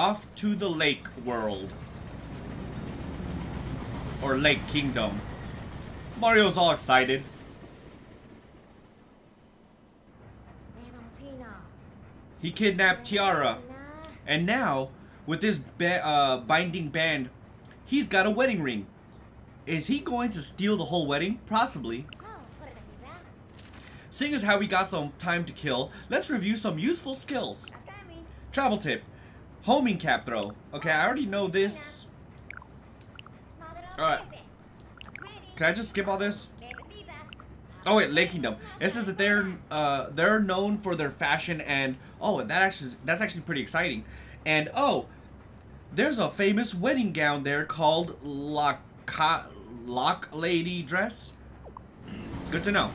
Off to the lake world. Or Lake Kingdom. Mario's all excited. He kidnapped Tiara. And now, with this ba uh, binding band, he's got a wedding ring. Is he going to steal the whole wedding? Possibly. Seeing as how we got some time to kill, let's review some useful skills. Travel tip. Homing cap throw. Okay, I already know this. Alright. Can I just skip all this? Oh wait, Lake Kingdom. It says that they're uh they're known for their fashion and oh that actually that's actually pretty exciting. And oh, there's a famous wedding gown there called Lock Lock Lady dress. Good to know.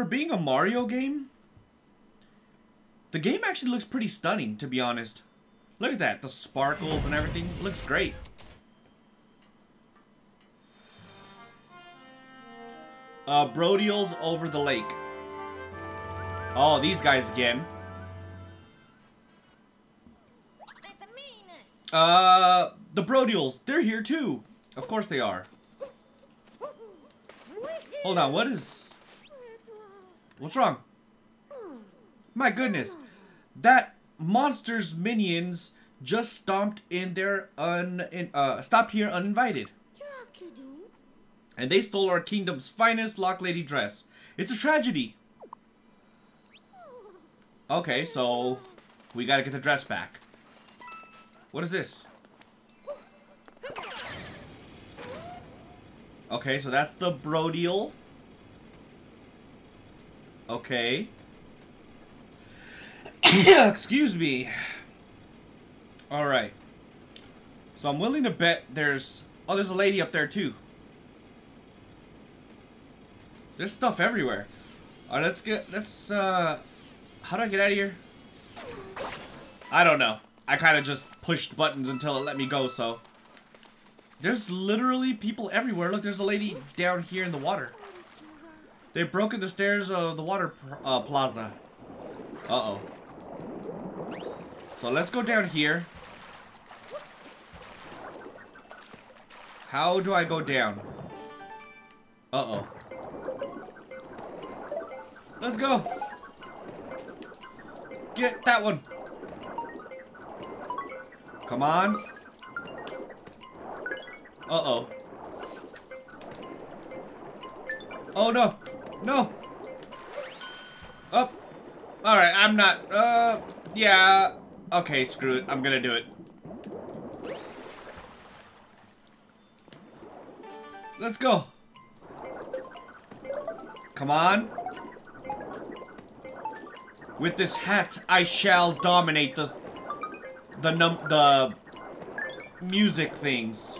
For being a Mario game, the game actually looks pretty stunning, to be honest. Look at that, the sparkles and everything. looks great. Uh, Broodals over the lake. Oh, these guys again. Uh, the Broodals, they're here too. Of course they are. Hold on, what is... What's wrong? My goodness. That monster's minions just stomped in their un... In, uh, stopped here uninvited. And they stole our kingdom's finest Lochlady dress. It's a tragedy. Okay, so we gotta get the dress back. What is this? Okay, so that's the Broodal. Okay. Excuse me. Alright. So I'm willing to bet there's... Oh, there's a lady up there too. There's stuff everywhere. Alright, let's get... Let's, uh... How do I get out of here? I don't know. I kind of just pushed buttons until it let me go, so... There's literally people everywhere. Look, there's a lady down here in the water. They've broken the stairs of the water uh, plaza. Uh-oh. So let's go down here. How do I go down? Uh-oh. Let's go. Get that one. Come on. Uh-oh. Oh, no. No. Up. Oh. Alright, I'm not. Uh, yeah. Okay, screw it. I'm gonna do it. Let's go. Come on. With this hat, I shall dominate the the num the music things.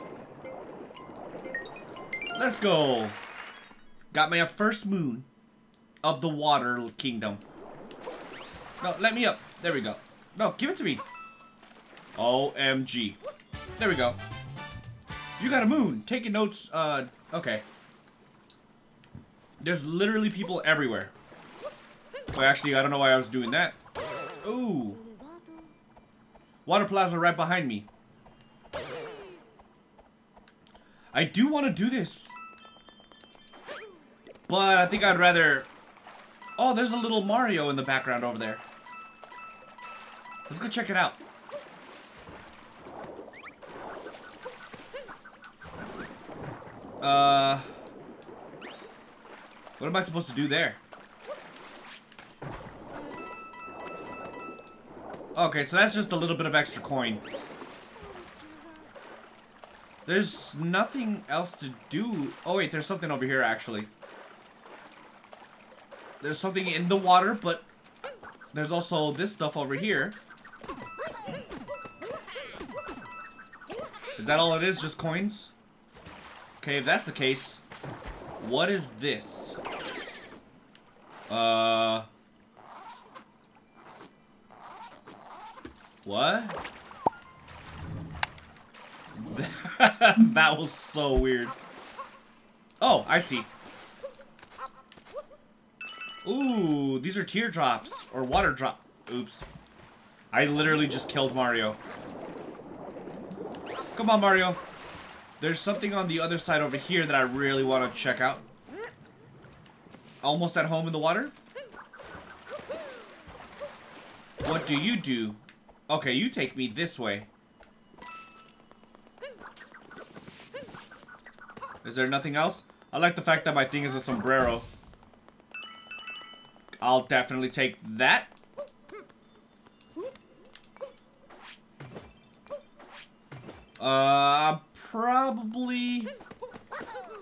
Let's go. Got my first moon of the water kingdom. No, let me up. There we go. No, give it to me. OMG. There we go. You got a moon. Taking notes, uh, okay. There's literally people everywhere. Well, actually, I don't know why I was doing that. Ooh. Water Plaza right behind me. I do want to do this. But I think I'd rather... Oh, there's a little Mario in the background over there. Let's go check it out. Uh... What am I supposed to do there? Okay, so that's just a little bit of extra coin. There's nothing else to do. Oh, wait, there's something over here, actually. There's something in the water, but there's also this stuff over here. Is that all it is? Just coins? Okay, if that's the case, what is this? Uh... What? that was so weird. Oh, I see. Ooh, these are teardrops. Or water drop. Oops. I literally just killed Mario. Come on, Mario. There's something on the other side over here that I really want to check out. Almost at home in the water? What do you do? Okay, you take me this way. Is there nothing else? I like the fact that my thing is a sombrero. I'll definitely take that. Uh, probably...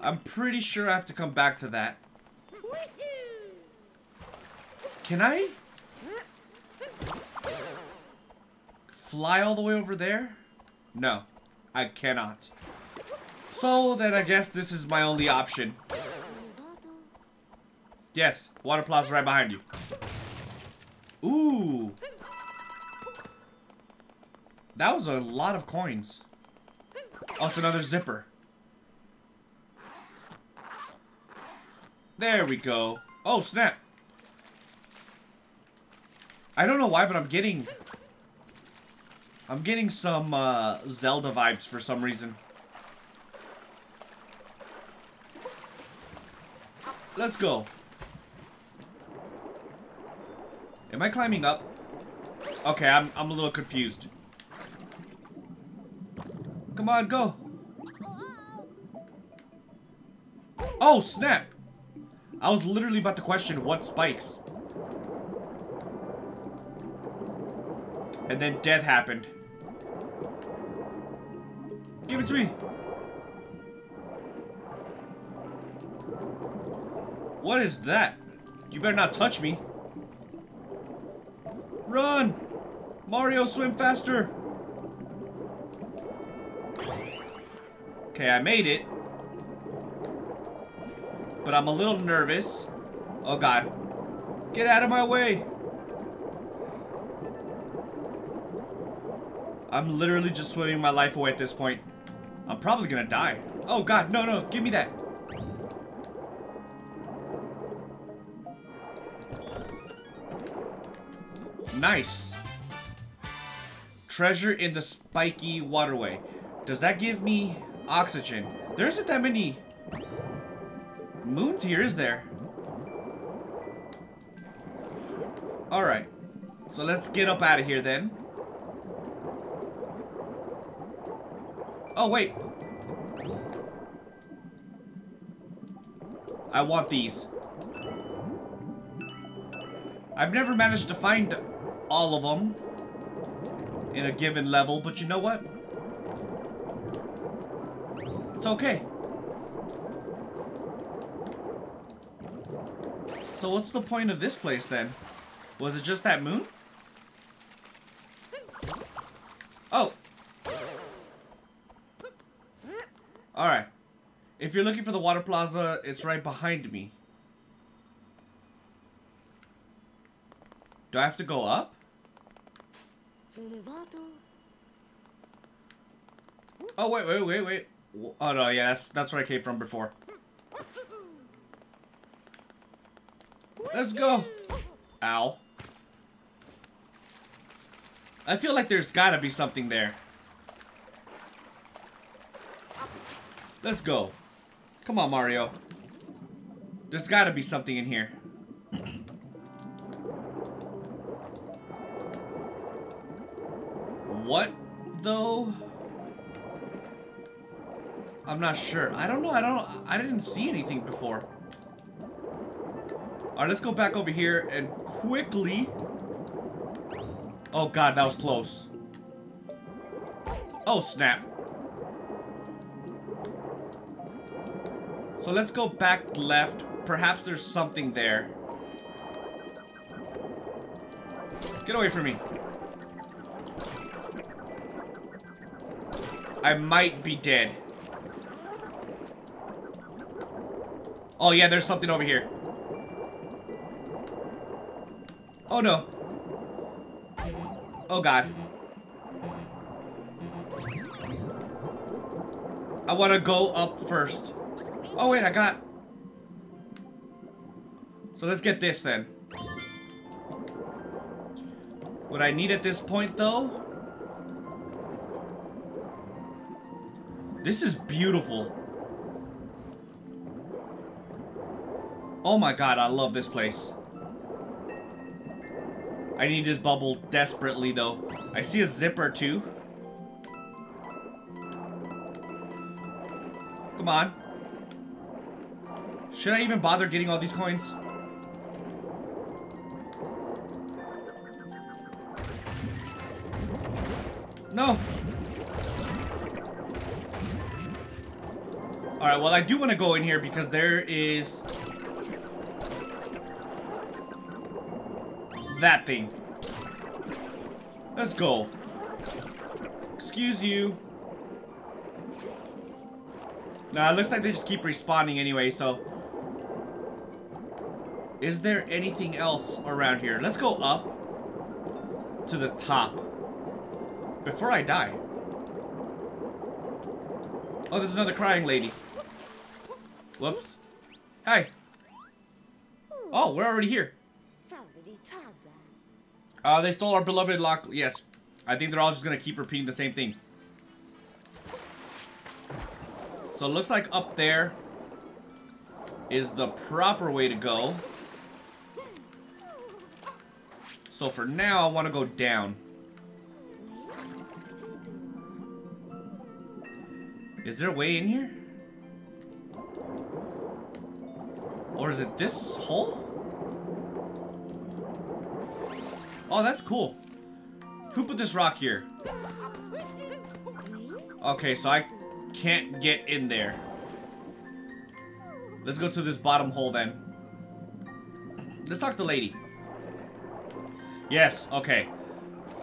I'm pretty sure I have to come back to that. Can I? Fly all the way over there? No, I cannot. So then I guess this is my only option. Yes, water plaza right behind you. Ooh. That was a lot of coins. Oh, it's another zipper. There we go. Oh, snap. I don't know why, but I'm getting... I'm getting some uh, Zelda vibes for some reason. Let's go. Am I climbing up? Okay, I'm, I'm a little confused. Come on, go. Oh, snap. I was literally about to question what spikes. And then death happened. Give it to me. What is that? You better not touch me. Run! Mario, swim faster! Okay, I made it. But I'm a little nervous. Oh god. Get out of my way! I'm literally just swimming my life away at this point. I'm probably gonna die. Oh god, no, no, give me that. Nice. Treasure in the spiky waterway. Does that give me oxygen? There isn't that many moons here, is there? Alright. So let's get up out of here then. Oh, wait. I want these. I've never managed to find all of them in a given level, but you know what? It's okay. So what's the point of this place then? Was it just that moon? Oh. Alright. If you're looking for the water plaza, it's right behind me. Do I have to go up? Oh, wait, wait, wait, wait. Oh, no, yeah, that's, that's where I came from before. Let's go. Ow. I feel like there's gotta be something there. Let's go. Come on, Mario. There's gotta be something in here. What, though? I'm not sure. I don't know. I don't. I didn't see anything before. All right, let's go back over here and quickly. Oh God, that was close. Oh snap. So let's go back left. Perhaps there's something there. Get away from me. I might be dead. Oh yeah, there's something over here. Oh no. Oh god. I want to go up first. Oh wait, I got So let's get this then. What I need at this point, though... This is beautiful. Oh my god, I love this place. I need this bubble desperately, though. I see a zipper, too. Come on. Should I even bother getting all these coins? No. Well I do want to go in here because there is... That thing. Let's go. Excuse you. Nah, it looks like they just keep respawning anyway, so... Is there anything else around here? Let's go up to the top. Before I die. Oh, there's another crying lady. Whoops. Hi. Oh, we're already here. Uh, they stole our beloved lock. Yes. I think they're all just going to keep repeating the same thing. So it looks like up there is the proper way to go. So for now, I want to go down. Is there a way in here? Or is it this hole? Oh, that's cool. Who put this rock here? Okay, so I can't get in there. Let's go to this bottom hole then. Let's talk to lady. Yes, okay.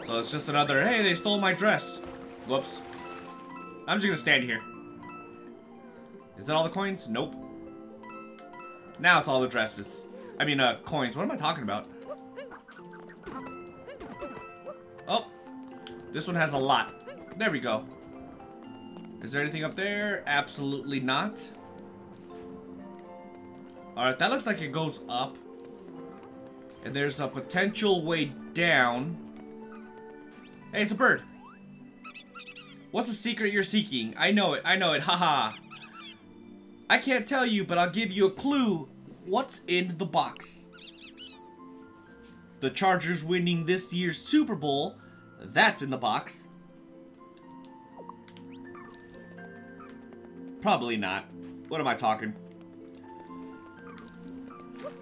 So it's just another, hey, they stole my dress. Whoops. I'm just gonna stand here. Is that all the coins? Nope. Now it's all the dresses. I mean, uh, coins. What am I talking about? Oh. This one has a lot. There we go. Is there anything up there? Absolutely not. Alright, that looks like it goes up. And there's a potential way down. Hey, it's a bird. What's the secret you're seeking? I know it, I know it, haha. I can't tell you, but I'll give you a clue. What's in the box? The Chargers winning this year's Super Bowl. That's in the box. Probably not. What am I talking?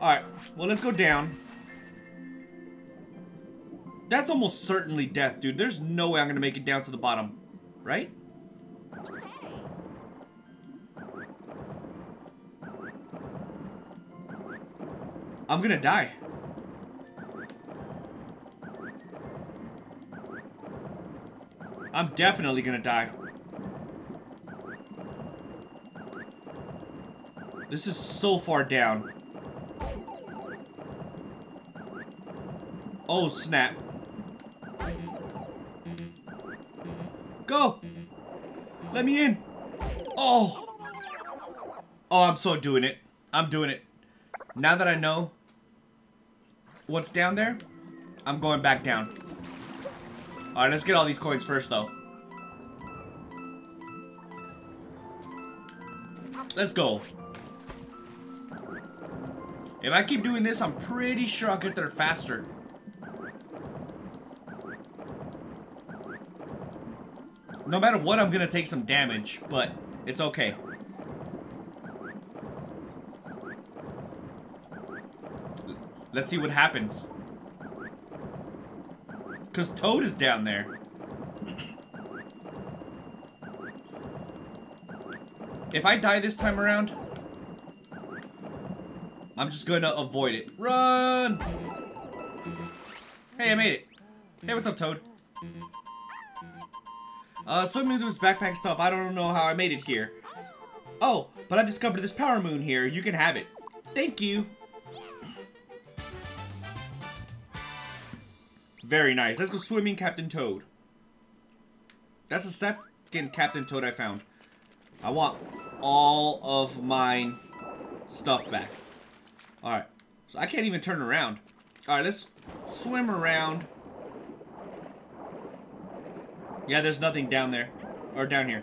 Alright, well let's go down. That's almost certainly death, dude. There's no way I'm gonna make it down to the bottom. Right? I'm gonna die. I'm definitely gonna die. This is so far down. Oh, snap. Go! Let me in! Oh! Oh, I'm so doing it. I'm doing it. Now that I know what's down there, I'm going back down. Alright, let's get all these coins first, though. Let's go. If I keep doing this, I'm pretty sure I'll get there faster. No matter what, I'm gonna take some damage, but it's okay. Let's see what happens. Because Toad is down there. If I die this time around, I'm just going to avoid it. Run! Hey, I made it. Hey, what's up, Toad? Uh, swimming through this backpack stuff, I don't know how I made it here. Oh, but I discovered this power moon here. You can have it. Thank you. Very nice. Let's go swimming, Captain Toad. That's the second Captain Toad I found. I want all of my stuff back. Alright. So I can't even turn around. Alright, let's swim around. Yeah, there's nothing down there. Or down here.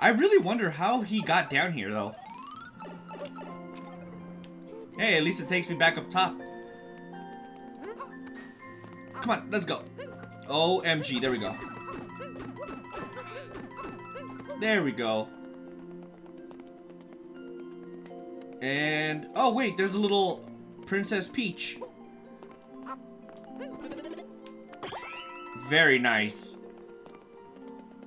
I really wonder how he got down here, though. Hey, at least it takes me back up top. Come on, let's go. OMG, there we go. There we go. And, oh wait, there's a little Princess Peach. Very nice.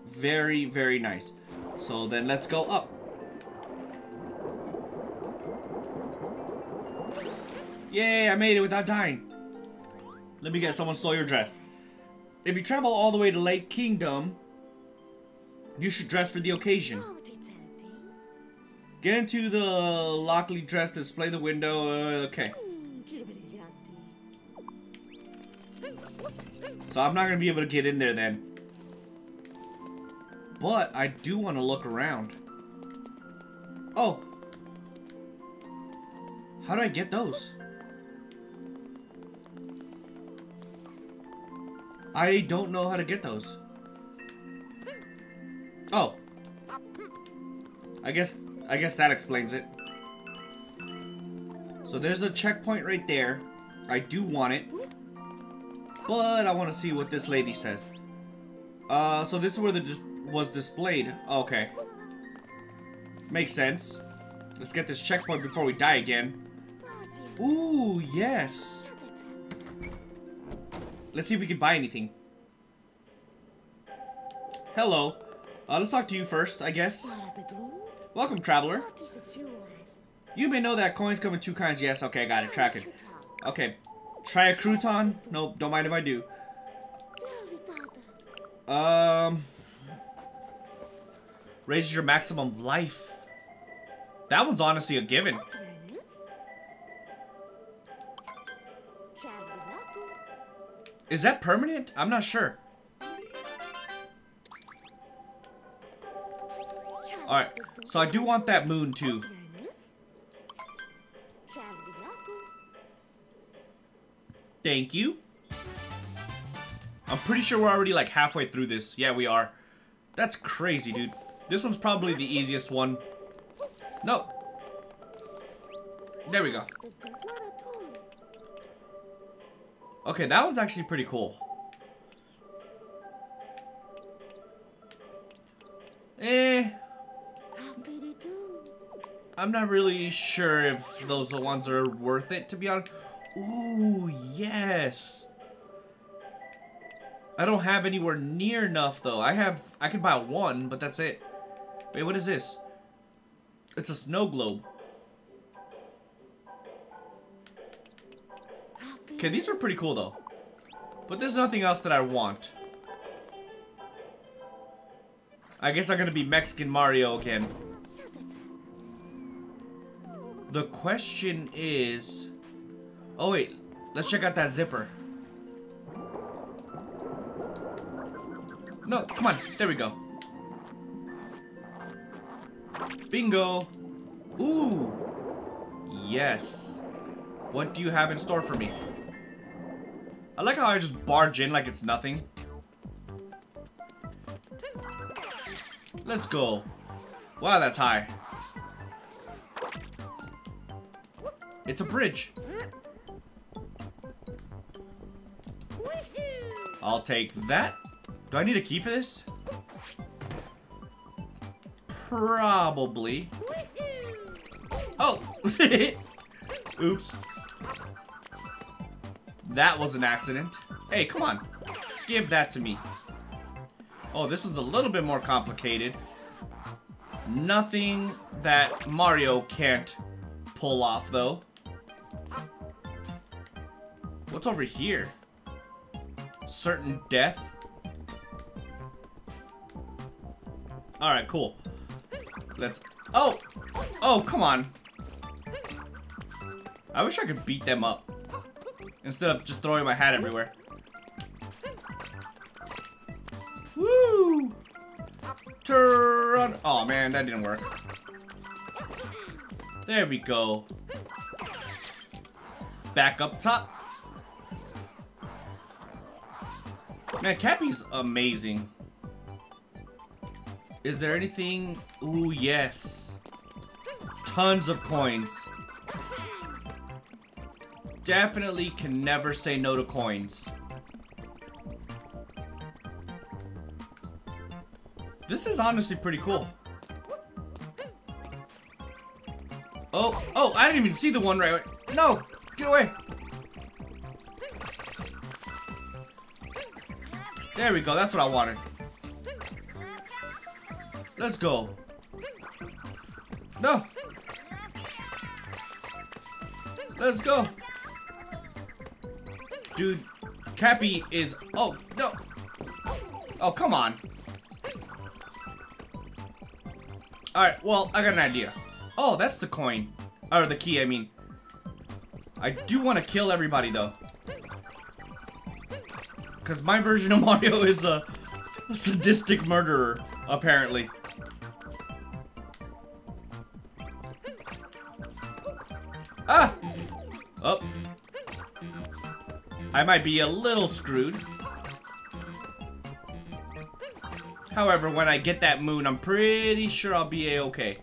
Very, very nice. So then let's go up. Yay, I made it without dying. Let me get someone stole your dress. If you travel all the way to Lake Kingdom, you should dress for the occasion. Get into the Lochlady dress, display the window, uh, okay. So I'm not gonna be able to get in there then. But I do want to look around. Oh. How do I get those? I don't know how to get those. Oh. I guess I guess that explains it. So there's a checkpoint right there. I do want it. But I want to see what this lady says. Uh, so this is where the dis was displayed. Okay. Makes sense. Let's get this checkpoint before we die again. Ooh, yes. Let's see if we can buy anything. Hello. Uh, let's talk to you first, I guess. Welcome, traveler. You may know that coins come in two kinds. Yes, okay, I got it. Track it. Okay. Try a crouton? Nope, don't mind if I do. Um... Raises your maximum life. That one's honestly a given. Is that permanent? I'm not sure. Alright, so I do want that moon too. Thank you. I'm pretty sure we're already like halfway through this. Yeah, we are. That's crazy, dude. This one's probably the easiest one. No. There we go. Okay, that one's actually pretty cool. Eh. I'm not really sure if those ones are worth it, to be honest. Ooh, yes. I don't have anywhere near enough, though. I have... I can buy one, but that's it. Wait, what is this? It's a snow globe. Okay, these are pretty cool though. But there's nothing else that I want. I guess I'm gonna be Mexican Mario again. The question is... Oh wait, let's check out that zipper. No, come on, there we go. Bingo! Ooh! Yes. What do you have in store for me? I like how I just barge in like it's nothing. Let's go. Wow, that's high. It's a bridge. I'll take that. Do I need a key for this? Probably. Oh! Oops. That was an accident. Hey, come on. Give that to me. Oh, this one's a little bit more complicated. Nothing that Mario can't pull off, though. What's over here? Certain death? Alright, cool. Let's... Oh! Oh, come on. I wish I could beat them up. Instead of just throwing my hat everywhere. Woo! Turn! Oh man, that didn't work. There we go. back up top. Man, Cappy's amazing. Is there anything? Ooh, yes. Tons of coins. Definitely can never say no to coins. This is honestly pretty cool. Oh, oh, I didn't even see the one right away. No, get away. There we go, that's what I wanted. Let's go. No. Let's go. Dude, Cappy is... Oh, no. Oh, come on. Alright, well, I got an idea. Oh, that's the coin. Or the key, I mean. I do want to kill everybody, though. Because my version of Mario is a sadistic murderer, apparently. I might be a little screwed. However, when I get that moon, I'm pretty sure I'll be a-okay.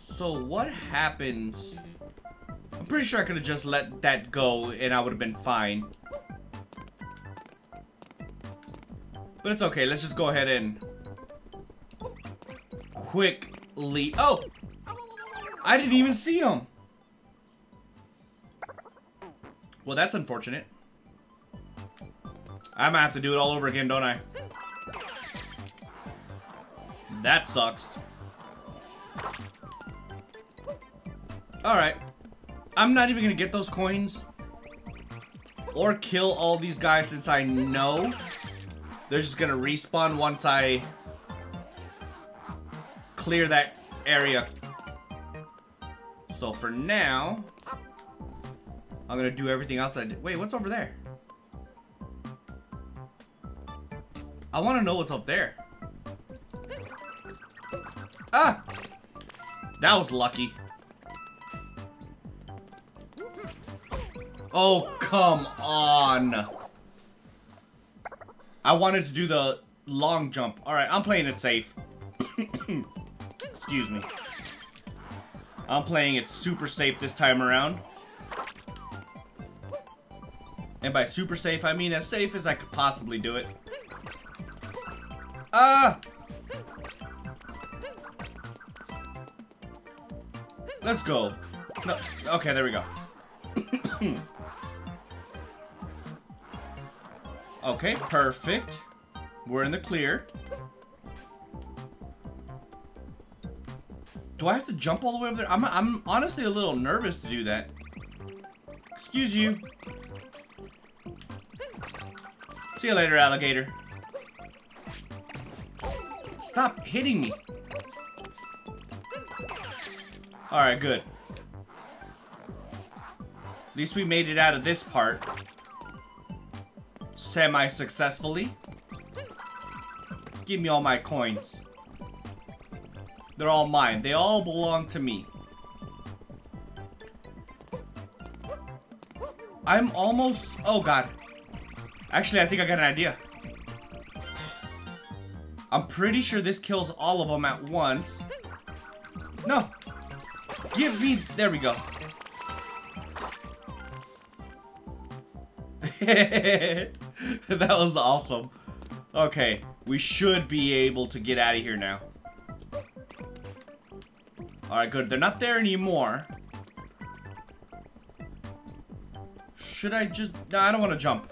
So what happens... I'm pretty sure I could have just let that go and I would have been fine. But it's okay, let's just go ahead and... Quickly... Oh! I didn't even see him. Well, that's unfortunate. I might have to do it all over again, don't I? That sucks. Alright. I'm not even gonna get those coins. Or kill all these guys since I know they're just gonna respawn once I clear that area so for now, I'm gonna do everything else I did. Wait, what's over there? I wanna know what's up there. Ah! That was lucky. Oh, come on. I wanted to do the long jump. Alright, I'm playing it safe. Excuse me. I'm playing it super safe this time around. And by super safe, I mean as safe as I could possibly do it. Ah! Let's go. No, okay, there we go. okay, perfect. We're in the clear. Do I have to jump all the way over there? I'm, I'm honestly a little nervous to do that. Excuse you. See you later, alligator. Stop hitting me. Alright, good. At least we made it out of this part. Semi-successfully. Give me all my coins. They're all mine. They all belong to me. I'm almost... Oh, God. Actually, I think I got an idea. I'm pretty sure this kills all of them at once. No. Give me... There we go. that was awesome. Okay, we should be able to get out of here now. Alright, good. They're not there anymore. Should I just... No, I don't want to jump.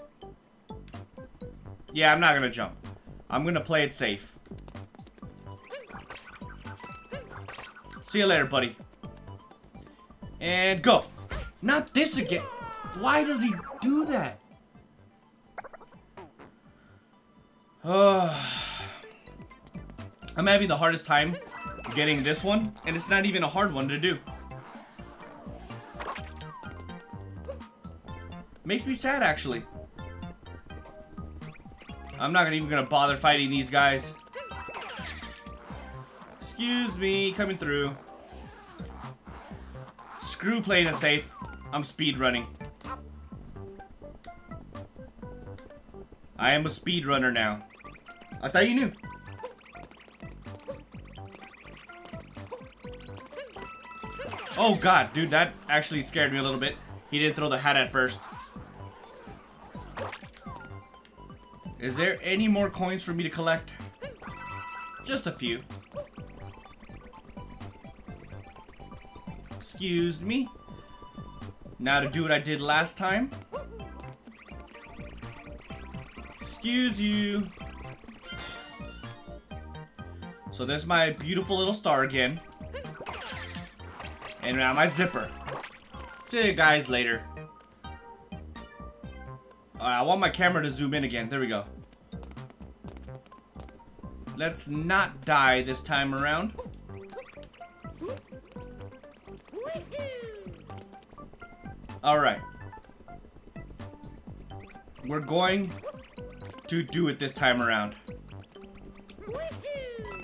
Yeah, I'm not to jump. I'm to play it safe. See you later, buddy. And go. Not this again. Why does he do that? I'm having the hardest time getting this one, and it's not even a hard one to do. Makes me sad, actually. I'm not even gonna bother fighting these guys. Excuse me, coming through. Screw playing it safe. I'm speed running. I am a speed runner now. I thought you knew. Oh god, dude, that actually scared me a little bit. He didn't throw the hat at first. Is there any more coins for me to collect? Just a few. Excuse me. Now to do what I did last time. Excuse you. So there's my beautiful little star again. And now my zipper. See you guys later. I want my camera to zoom in again. There we go. Let's not die this time around. Alright. We're going to do it this time around.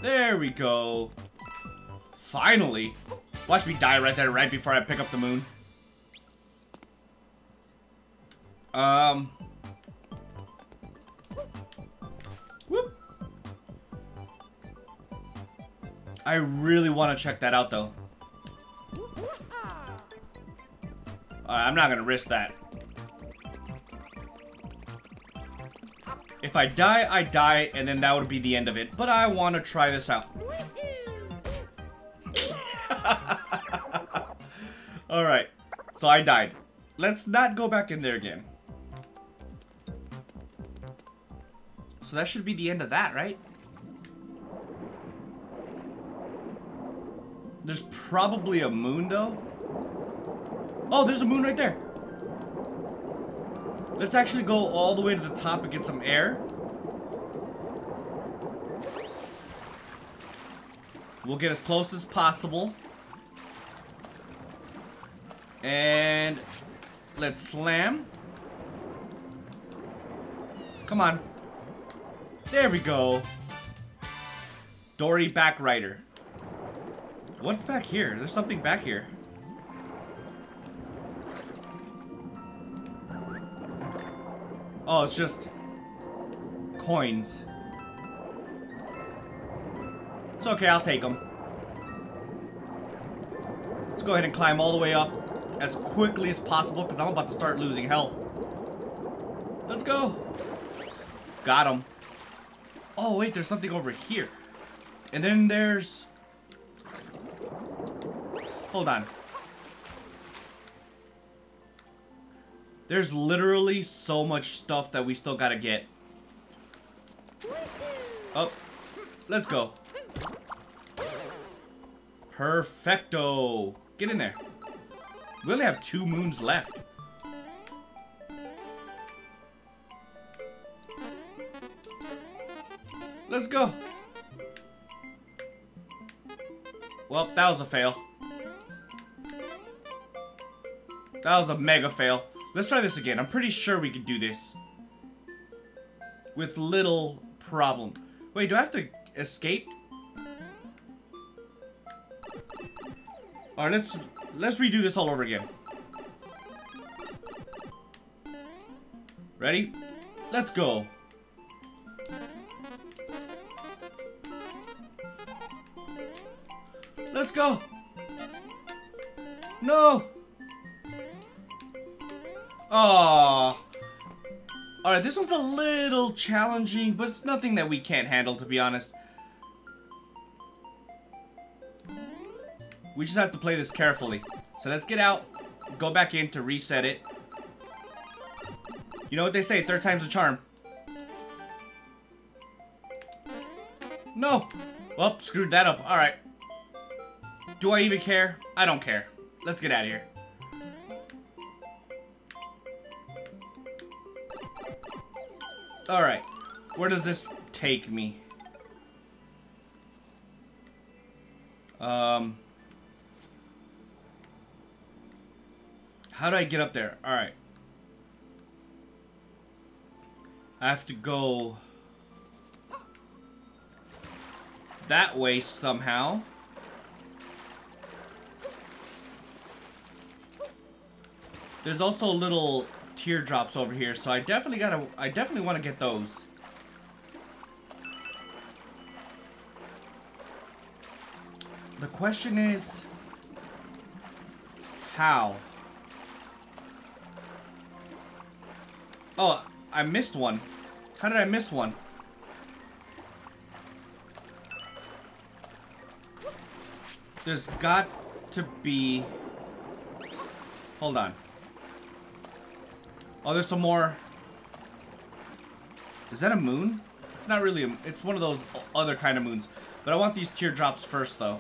There we go. Finally. Watch me die right there, right before I pick up the moon. Um. I really want to check that out, though. I'm not gonna risk that. If I die, I die, and then that would be the end of it. But I want to try this out. Alright. So I died. Let's not go back in there again. So that should be the end of that, right? There's probably a moon, though. Oh, there's a moon right there. Let's actually go all the way to the top and get some air. We'll get as close as possible. And let's slam. Come on. There we go. Dorrie-Back Rider. What's back here? There's something back here. Oh, it's just coins. It's okay, I'll take them. Let's go ahead and climb all the way up as quickly as possible because I'm about to start losing health. Let's go. Got him. Oh, wait, there's something over here. And then there's... Hold on. There's literally so much stuff that we still gotta get. Oh, let's go. Perfecto. Get in there. We only have two moons left. Let's go. Well, that was a fail. That was a mega fail. Let's try this again. I'm pretty sure we could do this. With little problem. Wait, do I have to escape? Alright, let's let's redo this all over again. Ready? Let's go. Let's go. No. Oh. Alright, this one's a little challenging, but it's nothing that we can't handle, to be honest. We just have to play this carefully. So let's get out, go back in to reset it. You know what they say, third time's a charm. No! Well, screwed that up. Alright. Do I even care? I don't care. Let's get out of here. Alright. Where does this take me? Um... How do I get up there? Alright. I have to go... That way somehow. There's also a little teardrops over here, so I definitely gotta, I definitely want to get those. The question is, how? Oh, I missed one. How did I miss one? There's got to be... Hold on. Oh, there's some more. Is that a moon? It's not really a... It's one of those other kind of moons. But I want these teardrops first, though.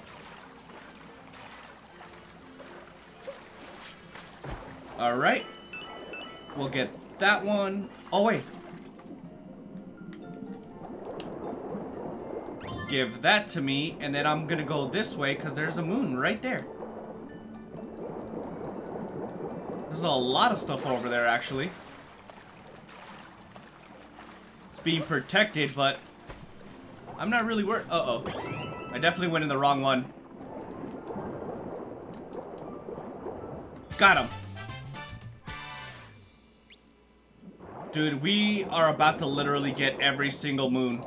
Alright. We'll get that one. Oh, wait. Give that to me, and then I'm gonna go this way, because there's a moon right there. There's a lot of stuff over there, actually. It's being protected, but I'm not really worried. Uh-oh. I definitely went in the wrong one. Got him. Dude, we are about to literally get every single moon.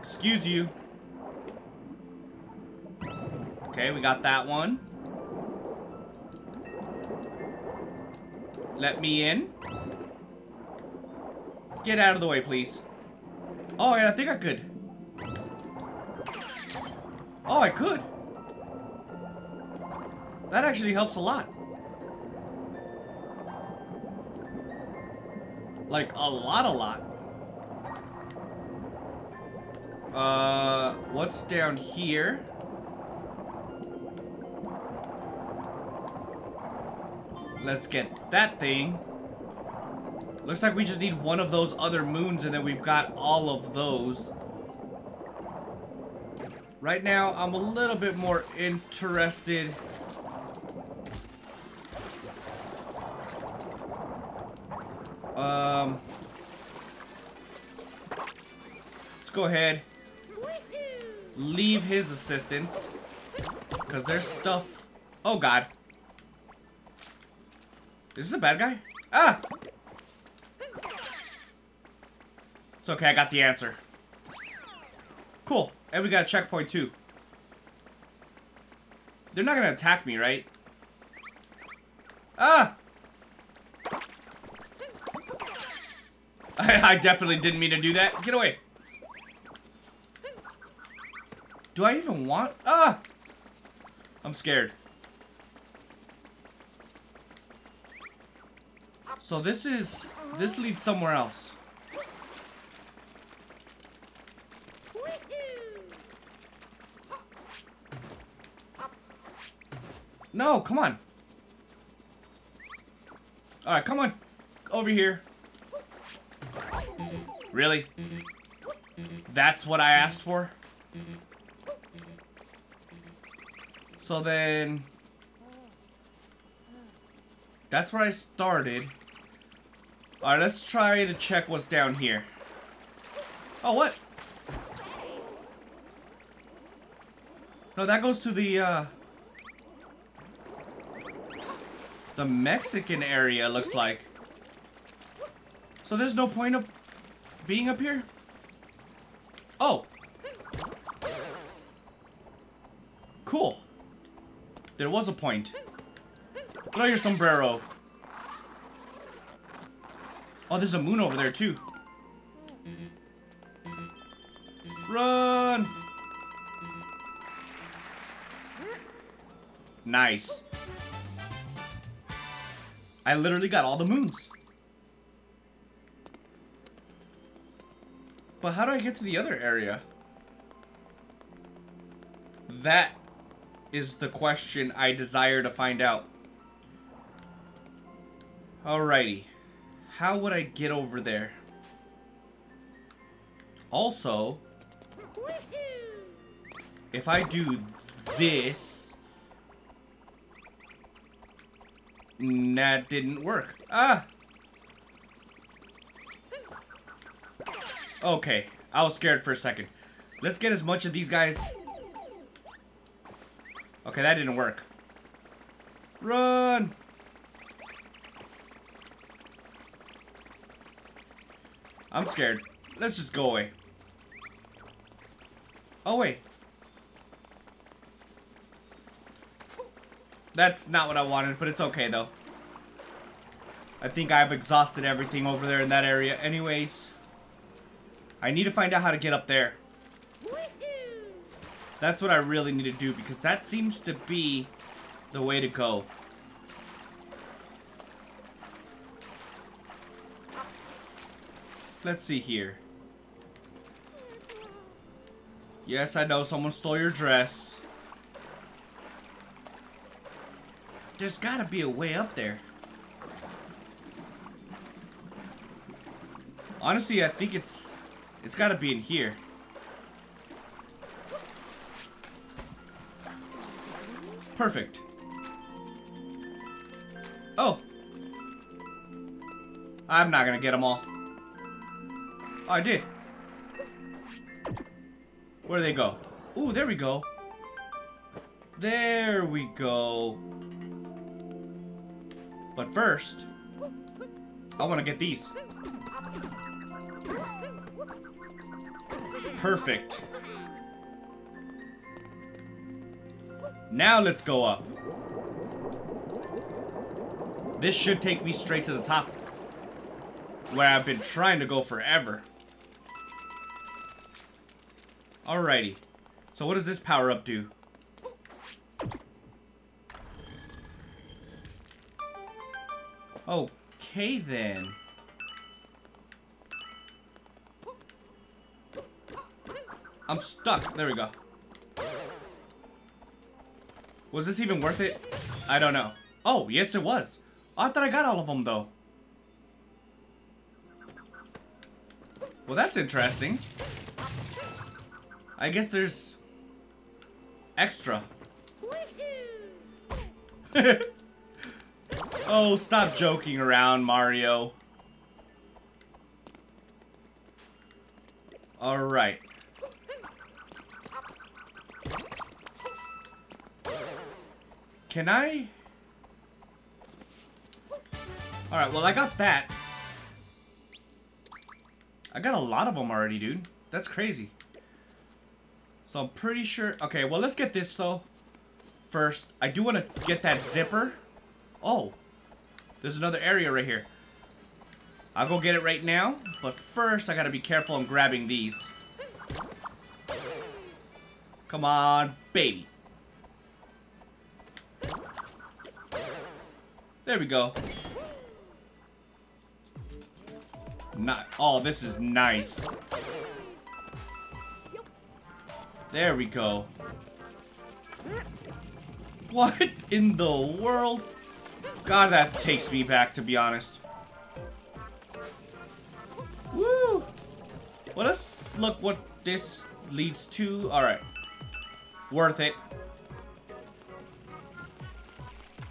Excuse you. Okay, we got that one. Let me in. Get out of the way, please. Oh, yeah, I think I could. Oh, I could. That actually helps a lot. Like, a lot, a lot. Uh, what's down here? Let's get that thing. Looks like we just need one of those other moons and then we've got all of those. Right now, I'm a little bit more interested... Um... Let's go ahead. Leave his assistance. Because there's stuff... Oh, God. Is this a bad guy? Ah! It's okay, I got the answer. Cool. And we got a checkpoint too. They're not gonna attack me, right? Ah! I, I definitely didn't mean to do that. Get away. Do I even want... Ah! I'm scared. So this is... This leads somewhere else. No, come on. Alright, come on. Over here. Really? That's what I asked for? So then... That's where I started. Alright, let's try to check what's down here. Oh, what? No, that goes to the, uh... The Mexican area, looks like. So there's no point of being up here? Oh! Cool. There was a point. Throw your sombrero. Oh, there's a moon over there, too. Run! Nice. I literally got all the moons. But how do I get to the other area? That is the question I desire to find out. Alrighty. How would I get over there? Also, if I do this, that didn't work. Ah! Okay, I was scared for a second. Let's get as much of these guys. Okay, that didn't work. Run! I'm scared. Let's just go away. Oh, wait. That's not what I wanted, but it's okay, though. I think I've exhausted everything over there in that area anyways. I need to find out how to get up there. That's what I really need to do, because that seems to be the way to go. Let's see here. Yes, I know someone stole your dress. There's gotta be a way up there. Honestly, I think it's... It's gotta be in here. Perfect. Oh. I'm not gonna get them all. Oh, I did. Where do they go? Ooh, there we go. There we go. But first, I want to get these. Perfect. Now let's go up. This should take me straight to the top. Where I've been trying to go forever. Alrighty. So what does this power up do? Okay then. I'm stuck. There we go. Was this even worth it? I don't know. Oh, yes it was. I thought I got all of them though. Well, that's interesting. I guess there's extra. oh, stop joking around, Mario. Alright. Can I? Alright, well I got that. I got a lot of them already, dude. That's crazy. So I'm pretty sure... Okay, well, let's get this, though. First, I do want to get that zipper. Oh. There's another area right here. I'll go get it right now. But first, I got to be careful I'm grabbing these. Come on, baby. There we go. Not. Oh, this is nice. There we go. What in the world? God, that takes me back, to be honest. Woo! Let's look what this leads to. Alright. Worth it.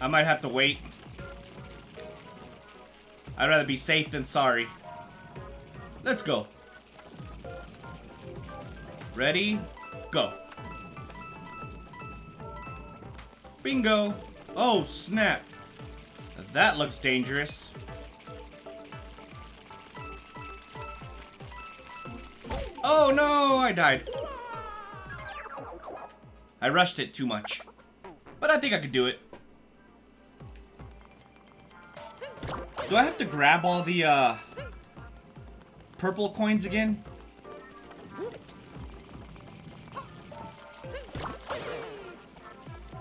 I might have to wait. I'd rather be safe than sorry. Let's go. Ready? Go. Bingo. Oh, snap. That looks dangerous. Oh, no, I died. I rushed it too much. But I think I could do it. Do I have to grab all the, uh, purple coins again?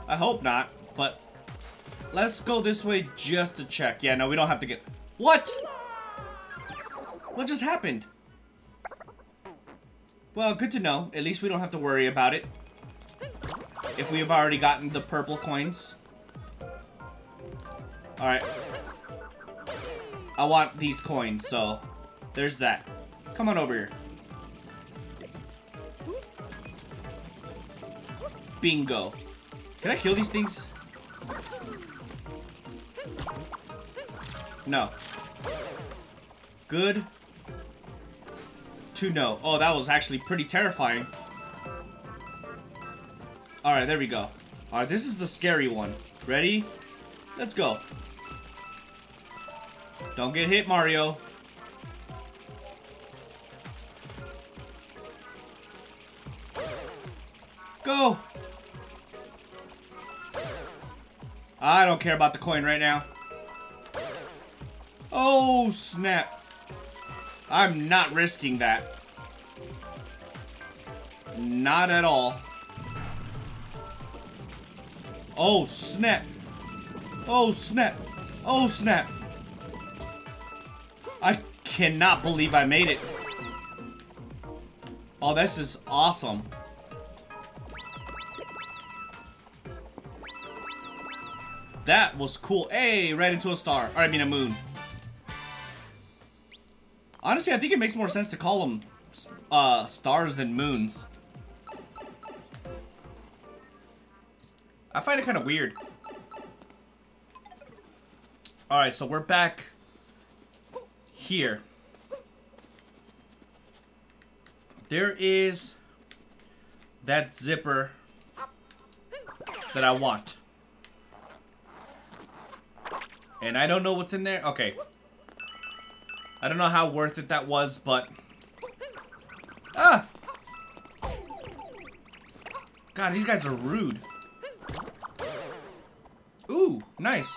I hope not, but let's go this way just to check. Yeah, no, we don't have to get... What? What just happened? Well, good to know. At least we don't have to worry about it. If we have already gotten the purple coins. Alright. I want these coins, so there's that. Come on over here. Bingo. Can I kill these things? No. Good. To no. Oh, that was actually pretty terrifying. Alright, there we go. Alright, this is the scary one. Ready? Let's go. Don't get hit, Mario. Go! I don't care about the coin right now. Oh, snap. I'm not risking that. Not at all. Oh, snap. Oh, snap. Oh, snap. I cannot believe I made it. Oh, this is awesome. That was cool. Hey, right into a star. Or, I mean a moon. Honestly, I think it makes more sense to call them uh, stars than moons. I find it kind of weird. Alright, so we're back here. There is that zipper that I want. And I don't know what's in there. Okay. I don't know how worth it that was, but... Ah! God, these guys are rude. Ooh, nice.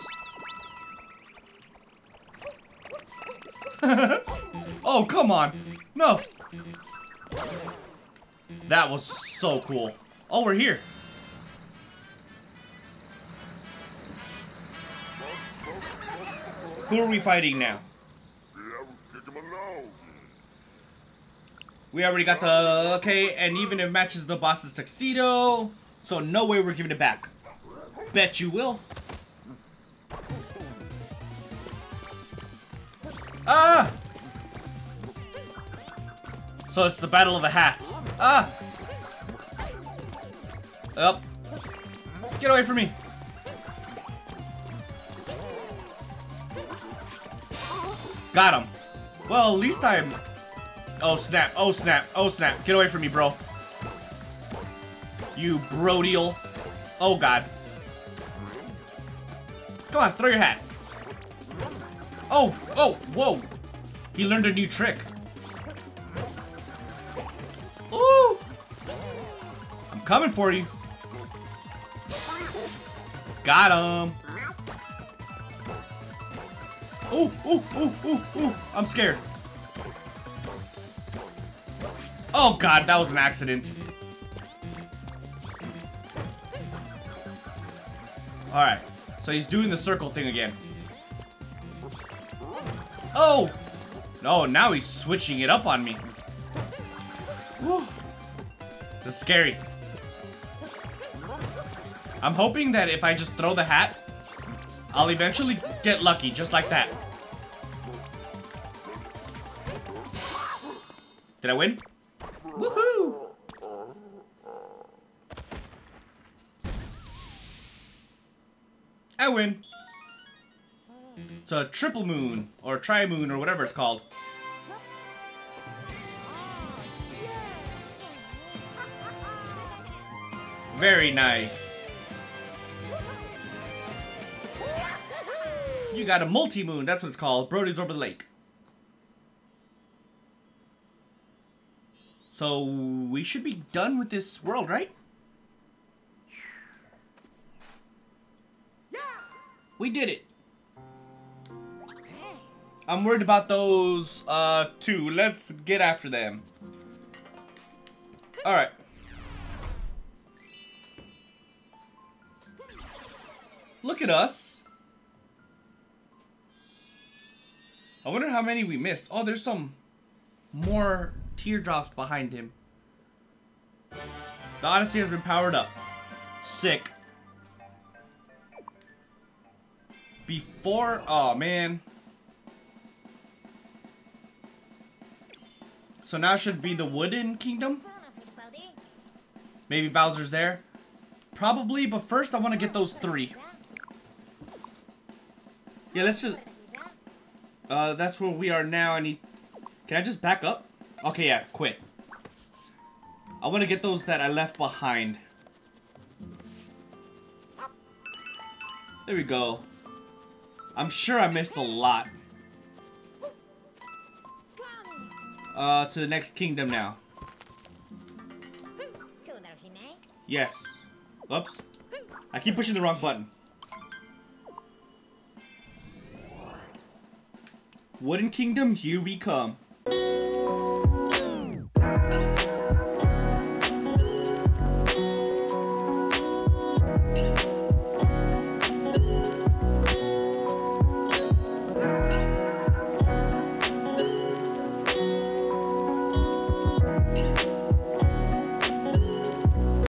oh, come on. No. That was so cool. Oh, we're here. Who are we fighting now? We already got the... Okay, and even it matches the boss's tuxedo. So no way we're giving it back. Bet you will. Ah! So it's the Battle of the Hats. Ah! Up. Get away from me. Got him. Well, at least I'm... Oh, snap. Oh, snap. Oh, snap. Get away from me, bro. You Broodal. Oh, God. Come on, throw your hat. Oh, oh, whoa. He learned a new trick. Ooh. I'm coming for you. Got him. Ooh, ooh, ooh, ooh, ooh. I'm scared. Oh god, that was an accident. Alright, so he's doing the circle thing again. Oh! No, now he's switching it up on me. Whew. This is scary. I'm hoping that if I just throw the hat, I'll eventually get lucky, just like that. Did I win? Woohoo! I win. It's a triple moon, or tri-moon, or whatever it's called. Very nice. You got a multi-moon, that's what it's called. Broodals over the lake. So, we should be done with this world, right? Yeah. We did it. I'm worried about those, uh, two. Let's get after them. Alright. Look at us. I wonder how many we missed. Oh, there's some more teardrops behind him. The Odyssey has been powered up. Sick. Before, oh man. So now should be the Wooden Kingdom? Maybe Bowser's there? Probably, but first I want to get those three. Yeah, let's just... Uh, that's where we are now. I need... Can I just back up? Okay, yeah, quit. I want to get those that I left behind. There we go. I'm sure I missed a lot. Uh, to the next kingdom now. Yes. Oops. I keep pushing the wrong button. Wooden Kingdom, here we come.